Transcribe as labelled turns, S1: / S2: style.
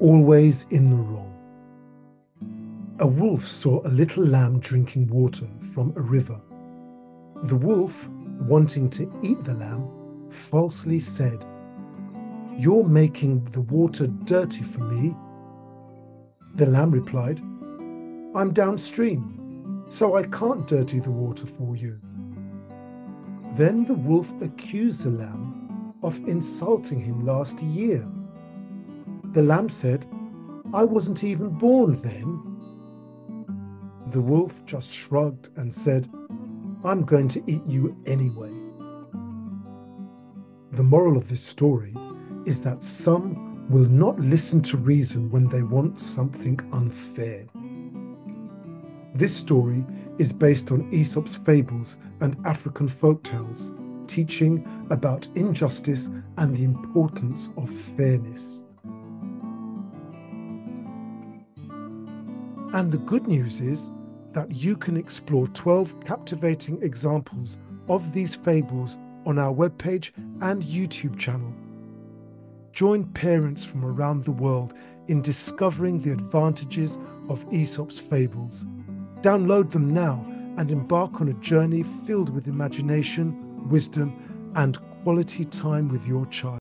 S1: Always in the wrong. A wolf saw a little lamb drinking water from a river. The wolf, wanting to eat the lamb, falsely said, You're making the water dirty for me. The lamb replied, I'm downstream, so I can't dirty the water for you. Then the wolf accused the lamb of insulting him last year. The lamb said, I wasn't even born then. The wolf just shrugged and said, I'm going to eat you anyway. The moral of this story is that some will not listen to reason when they want something unfair. This story is based on Aesop's fables and African folk tales, teaching about injustice and the importance of fairness. And the good news is that you can explore 12 captivating examples of these fables on our webpage and YouTube channel. Join parents from around the world in discovering the advantages of Aesop's fables. Download them now and embark on a journey filled with imagination, wisdom, and quality time with your child.